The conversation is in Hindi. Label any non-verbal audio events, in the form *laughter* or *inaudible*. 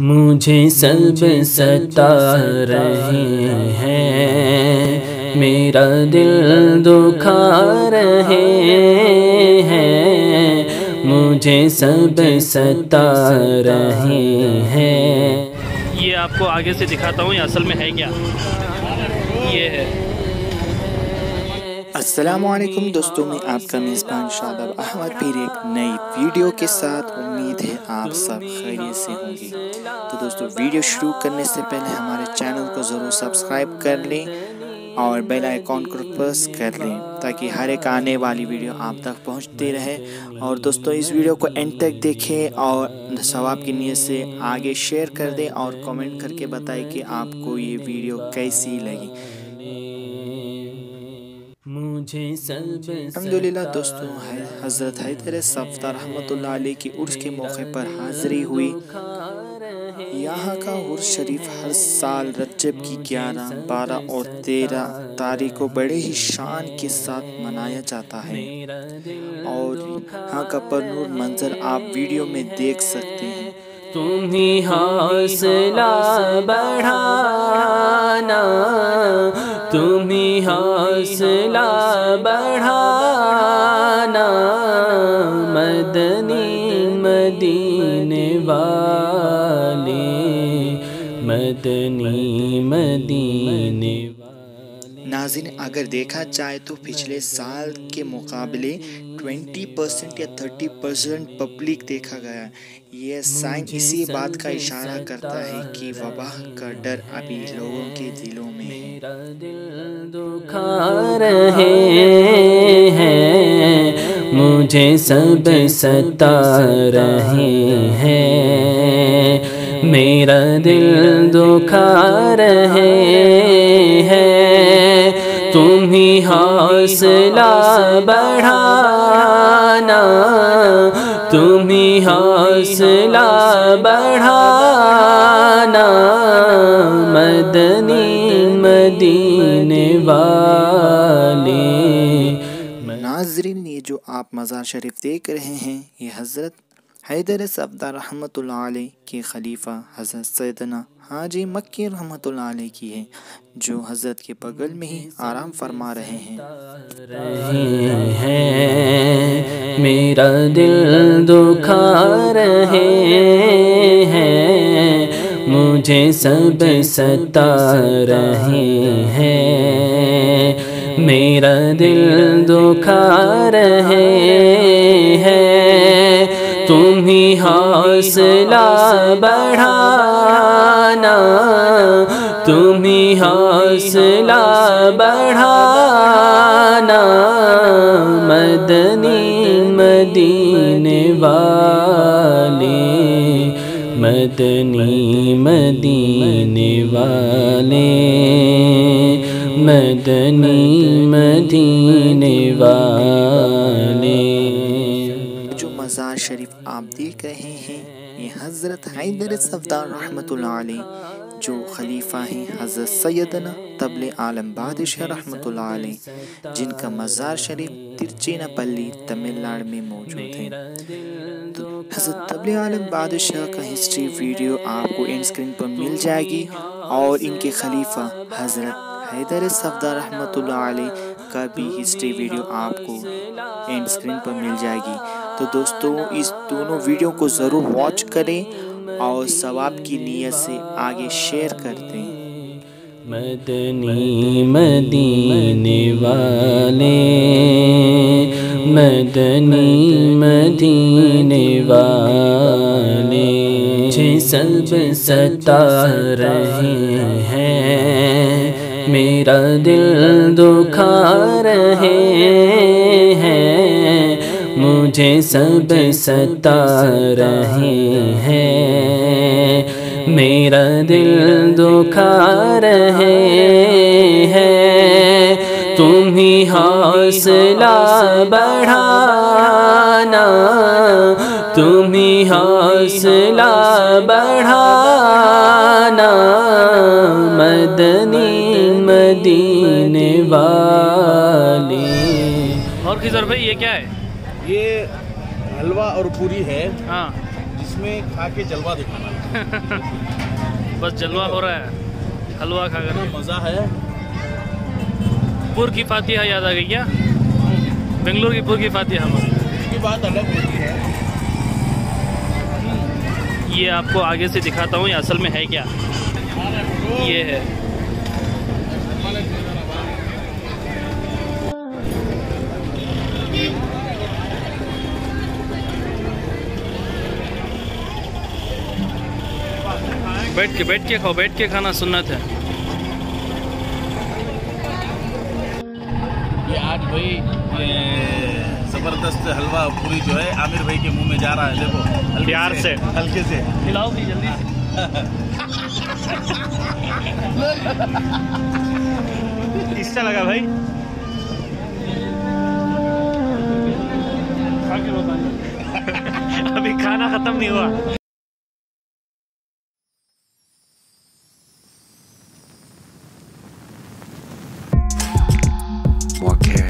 मुझे सब सता रहे हैं। मेरा दिल दुखा रहे हैं। मुझे सब सता रहे हैं। ये आपको आगे से दिखाता हूँ असल में है क्या? ये है। असलकुम दोस्तों, मैं आपका मेज़बान शादाब अहमद फिर एक नई वीडियो के साथ। उम्मीद है आप सब खैरियत से होंगे। तो दोस्तों, वीडियो शुरू करने से पहले हमारे चैनल को ज़रूर सब्सक्राइब कर लें और बेल आइकॉन को प्रेस कर लें, ताकि हर एक आने वाली वीडियो आप तक पहुँचती रहे। और दोस्तों, इस वीडियो को एंड तक देखें और सवाब की नीयत से आगे शेयर कर दें और कमेंट करके बताएँ कि आपको ये वीडियो कैसी लगी। मुझे सब अल्हम्दुलिल्लाह दोस्तों है हज़रत हैदर सफ़ा रहमतुल्लाह की उर्स के मौके पर हाज़िरी हुई। यहाँ का उर्स शरीफ हर साल रजब की 11, 12 और 13 तारीख को बड़े ही शान के साथ मनाया जाता है। और यहाँ का परनूर मंजर आप वीडियो में देख सकते हैं। तुम ही हौसला बढ़ाना तुम ही हौसला बढ़ाना मदनी मदीने वाले मदनी मदीने नाजिन अगर देखा जाए तो पिछले साल के मुकाबले 20 परसेंट या 30 परसेंट पब्लिक देखा गया। यह साइन इसी बात का इशारा करता है कि वबा का डर अभी लोगों के दिलों में है। मुझे सब सता रहे हैं। मेरा दिल दुखा रहे हौसला बढ़ाना, तुम्हें हौसला बढ़ाना, मदनी मदीने वाले। नाजरीन, ये जो आप मज़ार शरीफ देख रहे हैं, ये हज़रत हैदर सफदा अलैह के खलीफा हज़रत सैदना हाजी मक्की रहमत की है, जो हज़रत के बगल में ही आराम फरमा रहे हैं। मेरा दिल दुखा रहे हैं, मुझे सब सता रहे हैं। मेरा दिल दुखा रहे ही। हौसला बढ़ाना तुम ही हौसला बढ़ाना, मदनी मदीने वाले, मदनी मदीने वाले, मदनी मदीने वाले। आप देख रहे हैं ये हज़रत हैदर सफदार अलैह जो खलीफा हैं हज़रत सैदना तबले आलम बादशाह अलैह जिनका मज़ार शरीफ तिरचिनापल्ली तमिलनाडु में मौजूद है। तो हज़रत तबले आलम बादशाह का हिस्ट्री वीडियो आपको एंड स्क्रीन पर मिल जाएगी और इनके खलीफा हज़रत हैदर सफदार अलैह का भी हिस्ट्री वीडियो आपको एंड स्क्रीन पर मिल जाएगी। तो दोस्तों, इस दोनों वीडियो को ज़रूर वॉच करें और सवाब की नीयत से आगे शेयर करते हैं। मदनी मदीने वाले मदनी मदीने वाले। सब सता रहे हैं, मेरा दिल दुखा रहे हैं। मुझे सब सता रहे हैं। मेरा दिल दुखा रहे हैं। तुम ही हौसला बढ़ाना, तुम ही हौसला बढ़ाना, मदनी मदीने वाली। और खिजर भाई, ये क्या है? ये हलवा और पूरी है हाँ। जिसमें खा के जलवा दिखाना। *laughs* बस जलवा हो रहा है। हलवा खा कर मज़ा है। पुर की फातिहा याद आ गई क्या? बेंगलोर की पुर की फातिहा। की बात अलग होती है। ये आपको आगे से दिखाता हूँ ये असल में है क्या? ये है। बैठ के बैठ के खाओ बैठ के खाना सुन्नत है ये आज भाई ज़बरदस्त हलवा पूरी जो है आमिर भाई के मुँह में जा रहा है देखो प्यार से। हल्के से खिलाओ भी जल्दी से किसका लगा भाई। *laughs* अभी खाना खत्म नहीं हुआ 4K